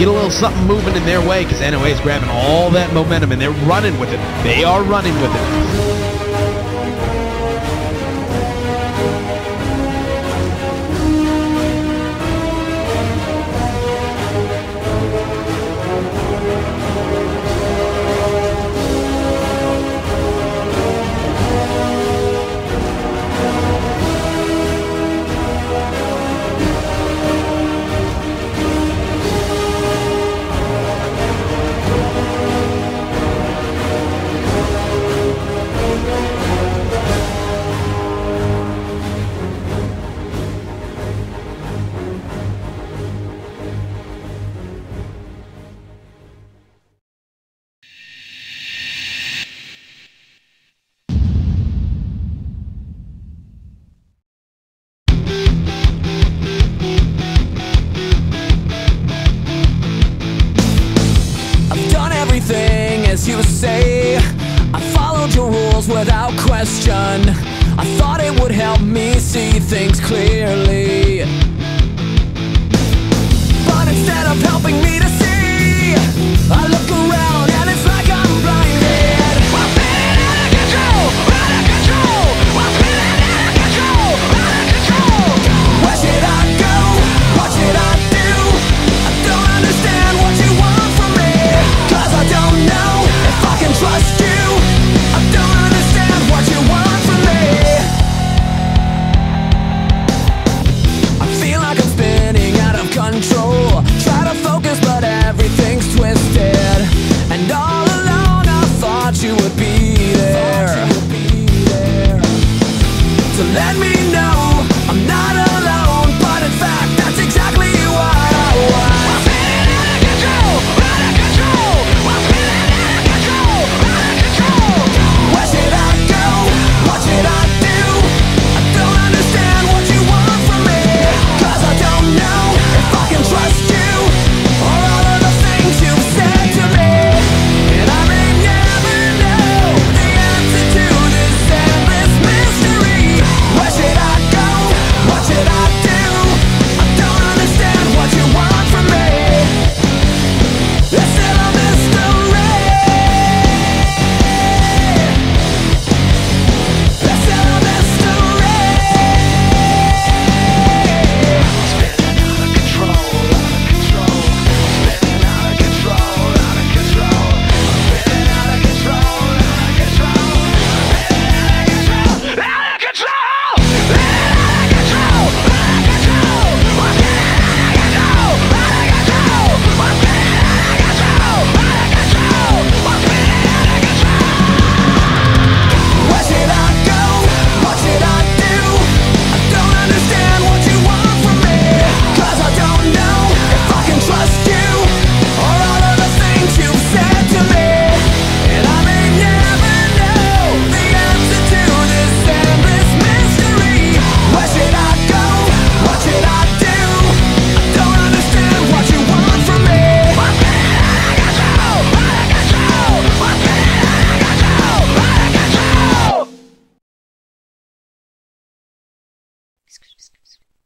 get a little something moving in their way because NOA is grabbing all that momentum and they're running with it. They are running with it. without question. I thought it would help me see things clearly. But instead of helping me to see I look around.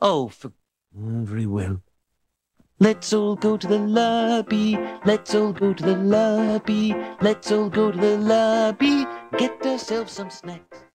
Oh, for very well. Let's all go to the lobby. Let's all go to the lobby. Let's all go to the lobby. Get ourselves some snacks.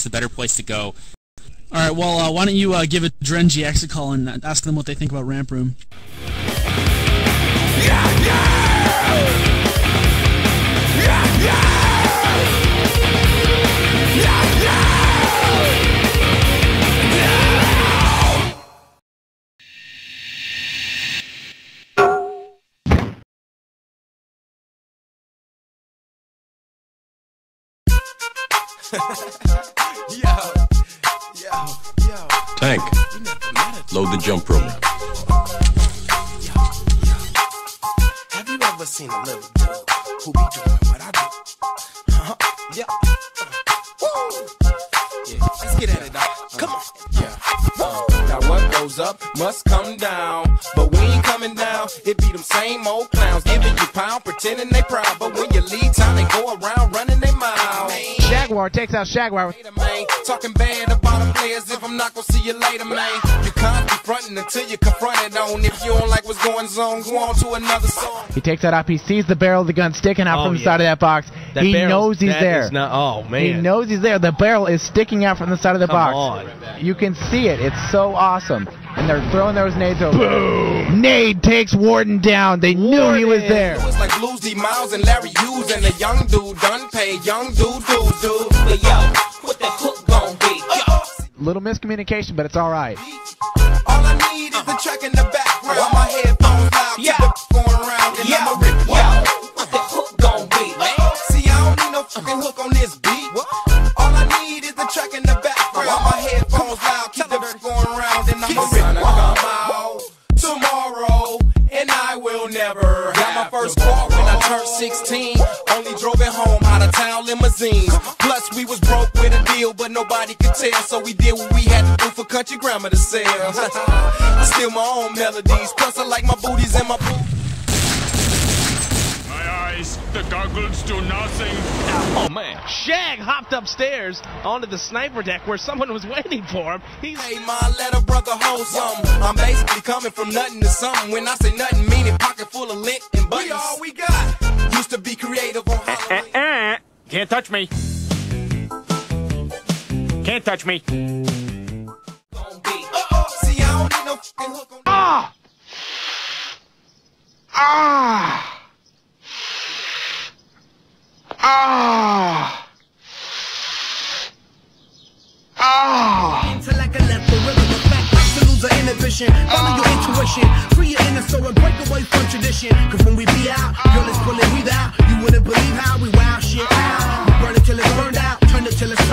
The better place to go. All right, well, uh, why don't you uh, give a GX a call and ask them what they think about Ramp Room? Tank, load the jump program. Have you ever seen a little dude who be doing what I do? Huh? Yeah. Woo. Yeah. Let's get at it, dog. Come on. Yeah. Now what goes up must come down, but we ain't coming down. It be them same old clowns giving you pound, pretending they proud, but when you leave town, they go around running their mouth. Jaguar takes out Jaguar. Talking bad about the players if I'm not gonna see you later, man. You can't be fronting until you confronted on. If you don't like what's going on, go on to another song. He takes that up. He sees the barrel of the gun sticking out Oh, from the yeah. side of that box. That he knows he's that there. is not- oh man. He knows he's there. The barrel is sticking out from the side of the Come box. on. You can see it. It's so awesome. And they're throwing those nades over. Boom! Nade takes Warden down. They knew he was there. It was like Blues D Miles and Larry Hughes and a young dude done paid young dude dude dude. But yo, what that hook gon' be? Little miscommunication, but it's all right. Need is the track in the background. My headphones loud, keep the going around, and I'ma rip yo. What that hook gon' be? See, I don't need no fucking hook on this beat. All I need is the track in the background. My headphones loud, keep the going around, and I'ma rip yo. out never. Got my first car when I turned 16. Only drove it home out of town limousines. Plus, we was broke with a deal, but nobody could tell. So we did what we had to do for country grammar to sell. I steal my own melodies. Plus, I like my booties and my boots. My eyes, the goggles do nothing. Oh man. Shag hopped upstairs onto the sniper deck where someone was waiting for him. He's Hey, my let a brother hold something. I'm basically coming from nothing to something. When I say nothing, meaning pocket full of lint and buttons. We all we got. Used to be creative on eh, eh, Halloween. Eh. Can't touch me. Can't touch me. Gon' be. Ah! Ah! Till it's